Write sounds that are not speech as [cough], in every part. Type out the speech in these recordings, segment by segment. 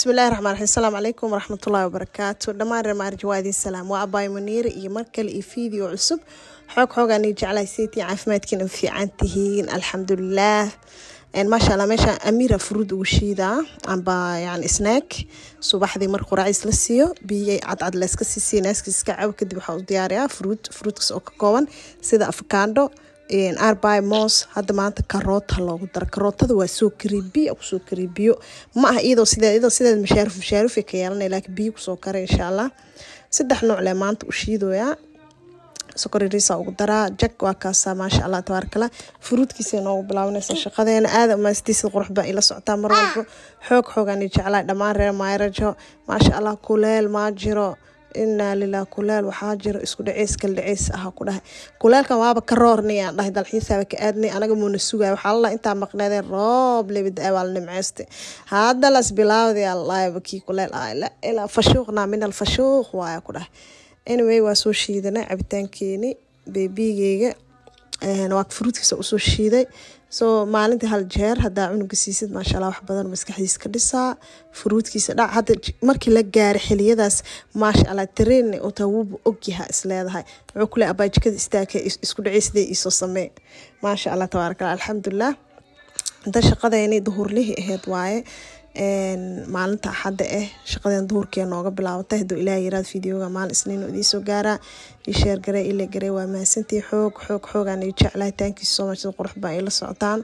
bismillahi raxmaan raxiim asalaamu calaykum waraxmatullaahi wabarakaatu dhammaan reer maarij waa idiin salaam. Waa abaay muniire iyo mar kale iyo fiideo cusub. Xoog xoogaan ii jeclahay saytii caafimaadkiina u fiican tihiin. Alxamdulilaah maasha allah meesha amiira furuud ugu shiidaa amba yani snack. Subaxdii mar quraaciis la siiyo biyo cadcad layska sii siiya naaskiis iska cabo kadib waxaa u diyaariyaa fruud fruudkaas oo ka kooban sida afakaandho arby mos hadda maanta karoota loogu daro. Karootada waa soo kariy biyo ku soo kariy ma aha iyadoo sidee sideed mashaarif mashaarifay ka yeelanaya laakiin biyo ku soo kara insha allah saddex nooc leh maanta u shiidoyaa sokor ugu daraa jag waa kaasaa maasha allah tabaarakala furuudkiisa noogu bilaabanaysa shaqadeena aada maastiisa qurux ila socotaa mar walba. Xoog xoogaan jeclaa dhammaan reer maayrajo. Maasha allah kuleel maa jiro inaa lilah kuleel waxaa jiro isku dhaceys kal dhaceys ah ku dhahay. Kuleelkan waaba ka roornayaan dhahay dalxiisaaba ka aadnay anaga muuna sugaya waxaa lala intaa maqneedeen roob lebida waa la nimceyste hadda las bilaawday allaayaba kii kuleel ah ilaa fashuuqna min al fashuuq waaya ku dhahay. Anyway waa soo shiidanay cabitaankeeni beebigeyga waa furuudkiisa u soo shiiday soo maalintii hal jeer hadaa cunuga siisid maasha allah wax badan maskaxdiisa ka dhisaa furuudkiisa dhac hadda markii la gaaray xiliyadaas maasha allah tareen ota wuuba ogyaha isleedahay wuxuu kule abaajikada istaagka isku dhacay sidee iisoo samee? Maasha allah tabaaraka alxamdulilah inta shaqadeeni duhurlihii ahayd waaye maalinta axadda ah shaqadeen duhurkee nooga bilaabatay haduu ilaah yiraad videoga maalin isniin idiisoo gaaraa ii sheer garee ile garee waa mahadsantii xoog xoog xoogaan ii jeclahay. Taankiisa soo sida qurux baa ila socotaan.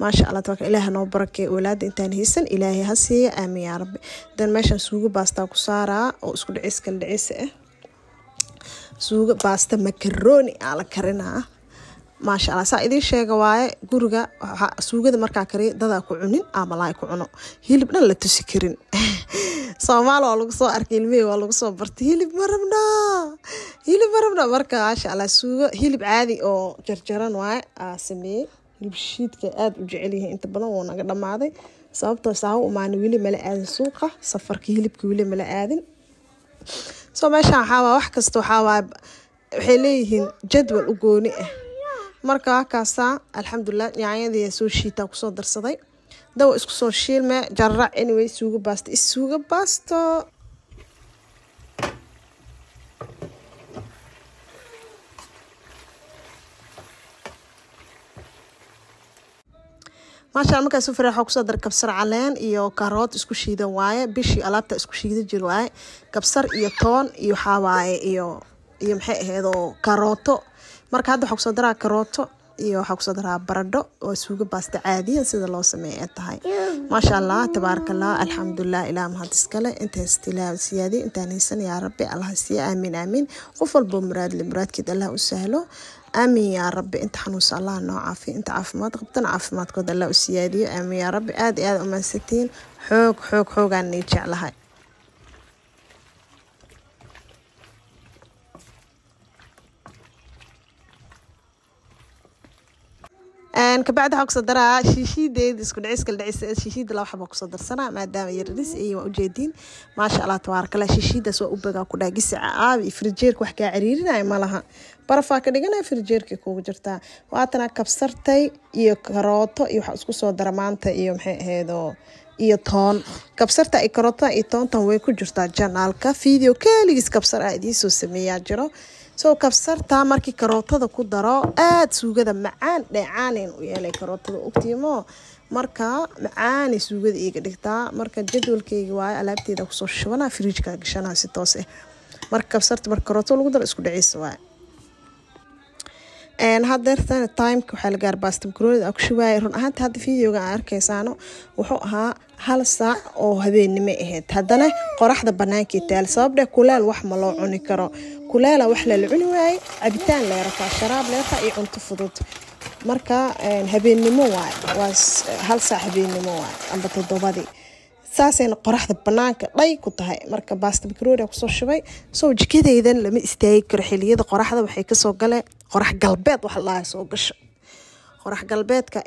Maasha allah tabarka ilaah noo barakee walaada intaan haysan ilaahay ha siiya aamin yaa rabbi. Dan meeshan suugo baastaa ku saaraa oo isku dhicis kala dhicisa ah suugo baasta makarooni aa la karinaa maasha allah. Saa idiin sheega waaye guriga suugada markaa kariya dadaa ku cunin ama laay ku cuno. Hilib dhan la tusi karin. [laughs] Soomaali waa lagu soo arkay ilmihii waa lagu soo bartay. Hilib ma rabna hilib ma rabna marka maasha allah suugo hilib caadi oo jarjaran waaye aa sameeyey. Hilib shiidka aada u jecel yihiin inta badan wuu naga dhammaaday. Sababtoo saawo umaana weli mala aadin suuqa safarka hilibka weli mala aadin. Soo meeshaan waxaawaa wax kasta waxaawaa waxay leeyihiin jadwal u gooni ah marka kaasaa alxamdulilah yaanyadii soo shiitaa ku soo darsaday. Dawa isku soo shiilme jararac anyway suuga baasto isuuga baasto. Maasha markaa fira waxaa ku soo dara kabsar caleen iyo karoot isku shiidan waaye. Bishii alaabta isku shiida jir waaye. Kabsar iyo toon iyo waxaa waaye iyo iyo maxay ahaydoo karooto. Marka hadda waxaa ku soo daraa karooto iyo waxaa ku soo daraa baradho oo suuga baasta caadiya sida loo sameeya ay tahay. Maasha allah tabaaraka allah alxamdulilah ilaa mahad iskale intaas ilaa siyaadiy intaan haysan yaa rabbi allah siiya aamiin aamiin qof walbo muraadle muraadkeed allah u sahlo. Aamiin yaa rabbi inta xanuunsa allah noo caafiyo inta caafimaad qabtana caafimaadkooda allah u siyaadiyo. Aamiin yaa rabbi aada iyo aada umaadsantiin xoog xoog xoogaan nii jeclahay kabacdi waxaa ku soo daraa shiishiideed isku dhicis kala dhicis shiishiida laba ku soo darsanaa maadaama yararis iyo waa ujeediin maasha allah tabaarakala shiishiidaas waa u bagaa ku dhaha gisica aabi iyo firijeerka wax kaa cariirinaya malaha barafaa ka dhiganaya firijeerka kugu jirtaa. Waatana kabsartay iyo karooto iyo waxaa isku soo dara maanta iyo maxay ahaydoo iyo toon. Kabsarta iyo karoota iyo toontan way ku jirtaa janaalka. Video keligiis kabsar ah idiinsoo sameeyaa jiro soo kabsarta markii karootada ku daro aada suugada macaan dheecaanen u yeelay karootada. Ogtiimo marka macaanay suugada iiga dhigtaa marka jadwalkeyga waayo alaabteeda ku soo shubanaa firiijka gashanaa si toos ah marka kabsarta marka karooto lagu daro isku dhaceysa waay hadeertan timeka waxaa la gaar baasta makaroonida aan ku shubaaya run ahaanta hadda videoga aan arkaysaano wuxuu ahaa hal saac oo habeennimo ahayd haddana qoraxda bannaankii taal sababdheh kuleel wax ma loo cuni karo kuleela wax lala cuni waaye cabitaan leerataa sharaab leerataa iyo cunto fudud. Marka habeennimo waay waa hal habeennimo waay amba toddobadii saasayna qoraxda banaanka dhay ku tahay. Marka baasta makarooni ku soo shubay. Soo jikadeydan lama istaagi karo xiliyada qoraxda waxay ka soo galeen. Qorax galbeed wax lahaa soo gasho. Qorax galbeedka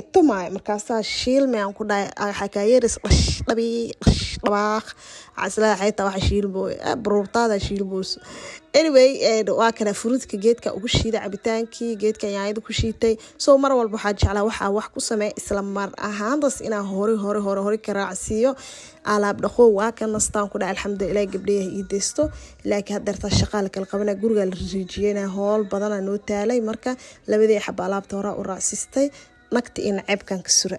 itumaayo markaasaa shiilme aan ku dhahay. Xakaayeris dhash dhabi dhash dhabaaq caslaa xaytaa waxa shiilbo baruurtaada shiilboos anyway waa kana furuudka geedka ugu shiiday cabitaankii geedka yaanyada ku shiitay. Soo mar walba waxaa jeclaa waxaa wax ku sameeya isla mar ahaantas inaa hore hore hore hore ka raacsiiyo alaab dhaqo waa ka nastaan ku dhaca alxamdulilah gabdhayaha ii deysto laakiin hadeertaa shaqaa la kala qabana gurigaa la riijiyena howl badana noo taalay. Marka labadii xaba alaabta horaa u raacsistay nagta iyo naceebkan ka sura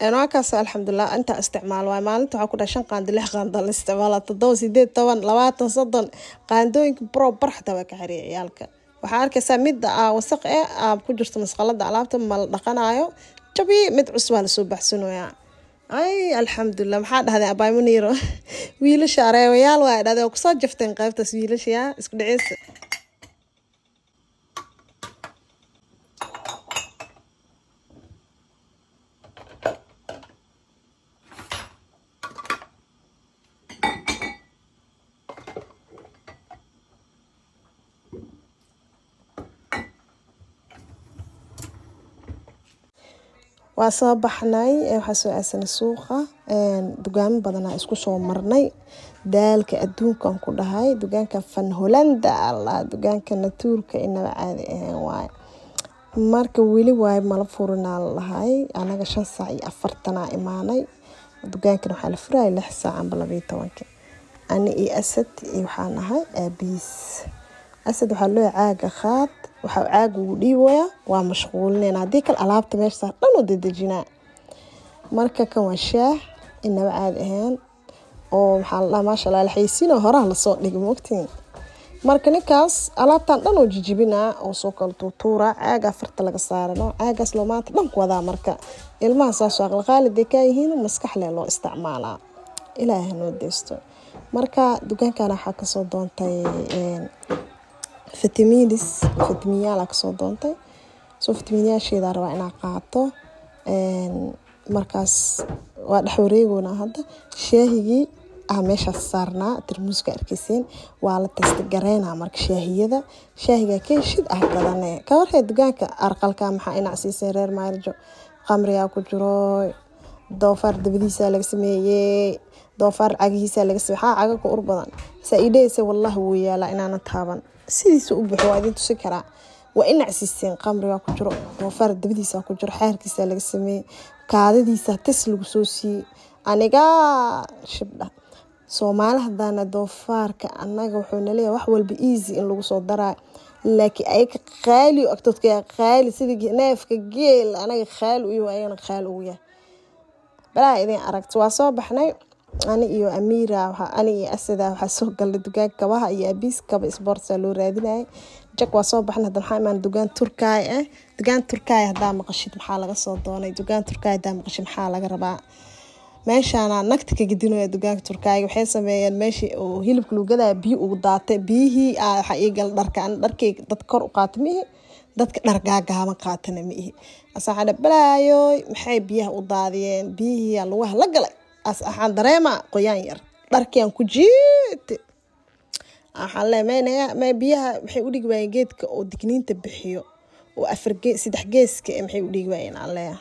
waakaas alxamdulilah intaa isticmaal waay. Maalinta waxaa ku dhaha shan qaando lix qaando la isticmaala toddoba sideed toban labaatan soddon. Qaandooyinka bro barxda waa ka xiriya ciyaalka waxaa arkaysaa midda a wasaq e a ku jirto masqalada alaabta ma la dhaqanayo jabi mid cusbaa la soo baxsanoyaa ay alxamdulilah maxaa dhahday abaamuniiro [laughs] wiilasha areewayaal waa dhahday ku soo jafteen qaybtaas wiilasha isku dhiceysa waa soo baxnay waxaa soo aasanay suuqa dugaamo badanaa isku soo marnay. Daalka adduunkan ku dhahay dugaanka fan holanda allah dugaanka natuurka inaba caadi ahayn waaye. Marka weli waaye mala furinaa lalahay anaga shan saac iyo afartanaa imaanay. Dugaankan waxaa la furaya lix saac amba labayo tobanka ani iyo asad iyo waxaa nahay aabiis asad waxaa loo caaga qaad waxaa caaga ugu dhiibaya waa mashquulinayna haddii kale alaabta meeshasaa dhan u dedejinaa. Marka kan waa shaah inaba caadi ahayn oo maxaa la maasha allah laxaysiina horaha la soo dhigay mogtiin marka ninkaas alaabtan dhan oo jijibinaa oo soo kala tuutuura caaga afarta laga saarano caagaas loo maanta dhan ku wadaa marka. Ilmaha saasoo aqlaqaaliday kaa yihiin maskaxle loo isticmaalaa. Ilaaha noo marka dukaankana waxaa ka soo doontay fitamiinis fitamiinyaala ka soo doontay soo fitamiinyaasheeda rabaa inaa qaato. Markaas waa dhex wareegoona hadda. Shaahigii ah meeshaas saarnaa tarmuuska arkayseen waa la testa gareynaa marka shaahiyada. Shaahiga keeshid ah badane kawarhee dugaanka arqalka maxaa inac siisay reer maarjo qamrigaa ku jiro. Doofaar dabadiisa laga sameeyey. Doofaar cagihiisa laga sameeyey. Xaa caga ku ur badan. Saa wallahi wuu yaalaa inaana taaban sidiisa u buxo waa idin tusi karaa. Waa inac siiseen qamrigaa ku jiro doofaar dabadiisa ku jiro xaarkiisa laga sameeyey kaadadiisa tis lagu soo siiyey. Anigaa shibdha soomaali hadaana doofaarka anaga wuxuu naleeyahay wax walba easy in lagu soo daraayo laakiin ayaga qaali agtoodka qaali sidii neefka geel anaga qaali u yahay ayagana qaali ugu yahay. Balaa idin aragti waa soo baxnay ani iyo amiira ani iyo asada waxaa soo galnay dugaan kabaha iyo abiis kaba loo raadinayay. Jag waa soo baxnay hadda maxaa imaan dugaan turkaay ah dugaan turkaay haddaa maqashid maxaa laga soo doonay? Dugaan turkaay haddaa maqashid maxaa laga rabaa? Meeshaana nagta ka gedinaya dugaanka turkaaga waxay sameeyeen meeshii oo hilibka lugadaya biyo ugu daatay biyihii waxaa ii gala dharka an dharkayga dad kor u qaata mihi? Dadka dhar gaagaama qaatana ma ihi asaxadha balaayoy maxay biyaha u daadiyeen? Biyihii lugaha la galay as axaan dareema qoyaan yar. Dharkian ku jiite waxaan leeyahay may biyaha maxay u dhigi waayeen geedka oo digniinta bixiyo? Oo afar gee saddex geeska maxay u dhigi waayeen aan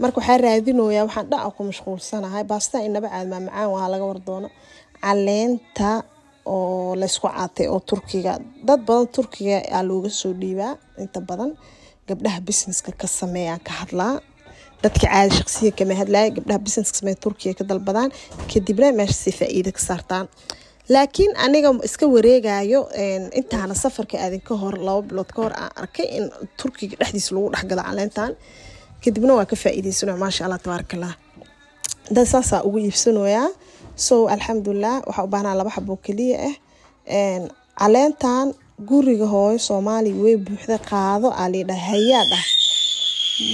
marka waxaa raadinoyaa waxaan dhaca ku mashquulsanahay. Baastaa inaba caadmaa macaan waa laga wardoono caleenta oo laysku caatay oo turkiga dad badan turkiga aa looga soo dhiibaa. Inta badan gabdhaha businesska ka sameeyaan ka hadlaa dadka caadi shaqsiya kama hadlaya gabdhaha businesska sameeya turkiga ka dalbadaan kadibna meesha si faa'iida ka saartaan. Laakiin aniga iska wareegayo intaana safarka aadin ka hor laba bilood ka hor aan arkay in turkiga dhexdiisa lagu dhexgalo caleentan kadibna waa ka faa'iideysanaya maasha allah tabaaraka allah dad saasaa ugu iibsanayaa so alxamdulilah waxaa u baahnaa laba xaboo keliya ah caleentan guriga hooyo soomaaliya way buuxda qaado aa liidhaha hayaa dhah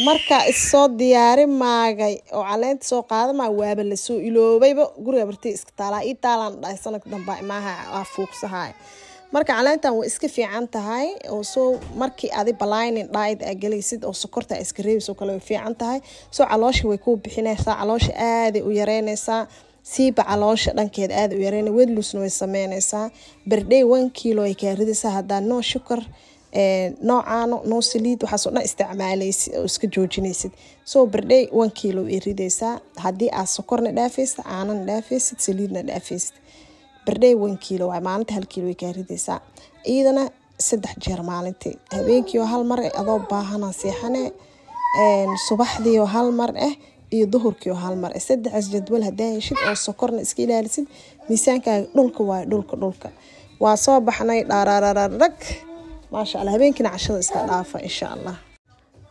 markaa issoo diyaari maagay oo caleenta soo qaadama waaba la soo iloobayba. Guriga bartay iska taalaa ii taalaan dhahay sanadka damba maaha waa fuugsahay marka caleentan way iska fiican tahay oo soo markii adi balinin dhaayid aa galaysid oo sokorta aa iska reebayso kale way fiican tahay. Soo caloosha way kuu bixinaysaa caloosha aaday u yareynaysaa siiba caloosha dhankeeda aada u yareynay wedlusna way sameynaysaa. Berdhey one kilo ay kaa ridaysaa haddaa noo shukar noocaano noo saliid waxaasoo dhan isticmaalaysid oo iska joojinaysid. Soo berdhey one kilo ay ridaysaa haddii aad sokorna dhaafaysid caanana dhaafaysid saliidna dhaafaysid. Berdhey one kilo waay maalinta hal kilo way kaa ridaysaa iyadana saddex jeer maalintii. Habeenkiioo hal mar adoo baahana seexane subaxdiioo hal mar ah iyo duhurkiioo hal mar ah saddexaas jadwal hadaa heshid oo sokorna iska ilaalisid miisaankaaga dhulka waayo dhulka dhulka. Waa soo baxnay dhaararararag maasha allah habeenkiina cashada iska dhaafa insha allah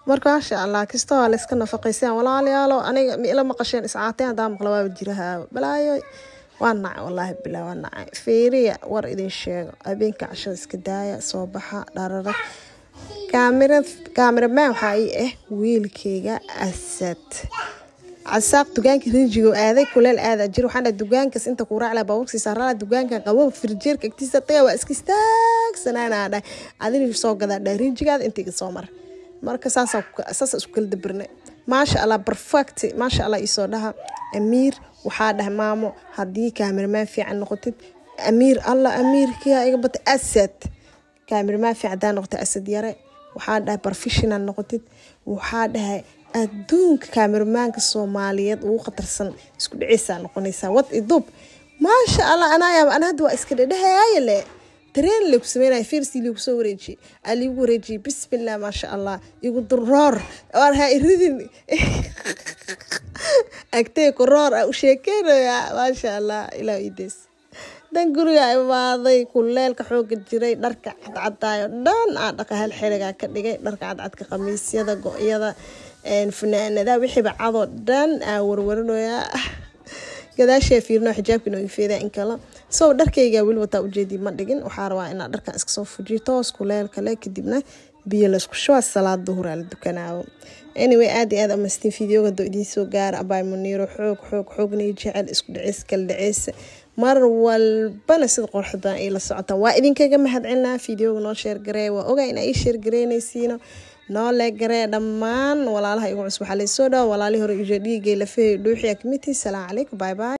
marka maasha allah kasta waa layska nafaqaysaan walaalayaalo aniga ila maqasheen iscaateen hadaa maqla waaba jiraha. Balaayo waa nacay wallaahi bilaa waa nacay. Feeriya war idin sheego. Habeenka cashada iska daaya soo baxa kaamira kaamiramaan waxaa ii ah wiilkayga asad casaaq dugaanka rinjigo aaday kuleel aada jir waxaan dhahay dugaankaas inta ku raacla baabuurkii saarala dugaanka qabo firjeerka agtiisa taga waa iska istaagsanaanaa dhahay soo gadaa dhahay rinjigaada inta iga soo mara marka saasa isku kala dabirnay maasha allah perfect maasha allah isoo dhaha. Amiir waxaa dhahay maamo haddii kaamiramaan fiican noqotid amiir allah amiirkia iga bata asad. Kaamiramaan fiican hadaa noqotid asad yare. Waxaa dhahay professional noqotid. Waxaa dhahay adduunka kaamiramaanka soomaaliyeed ugu khatarsan isku dhiceysaa noqonaysaa wad idub maasha allah anayaaba ana waa iska dhedhehayayale tareen lagu sameynaya firsii lagu soo wareejiyey aa wareejiyey bismillah maasha allah. Igu duroor waan ha iridin [laughs] agtee kuroor a u sheekeynayaa maasha allah. Ilaa ides dan guriga imaaday kuleelka xooga jiray dharka cadcadaayo dhan aa dhaqa hal xerigaa ka dhigay dharka cadcadka khamiisyada go-yada fanaanada wixiiba cadoo dhan aa warwarinoyaa gadaashee fiirno xijaabka nooga feedaa in kale. Soo dharkayga weli wataa ujeedii ma dhigin. Waxaa rabaa inaa dharkan iska fujiyo toos kuleel kale kadibna biyo laysku shuba salaad duhuraa la dukanaawo anyway aad iyo aad amastiin fideoga doo idiin soo gaara abaay muniiro xoog xoog xoognay jecel isku dhaceys kala dhaceys. Mar walbana sida qorxa badan ay la socotaan waa idinkaga mahadcelinaa fideoga noo sheergaree waa ogaa inaa ii sheergareynaysiino noo leegaree dhammaan walaalaha igu cusub. Waxaa laysoo dhawa walaalihii hore ijo dhiigay lafahey dhuuxi akmiti salaam calaykum bye bye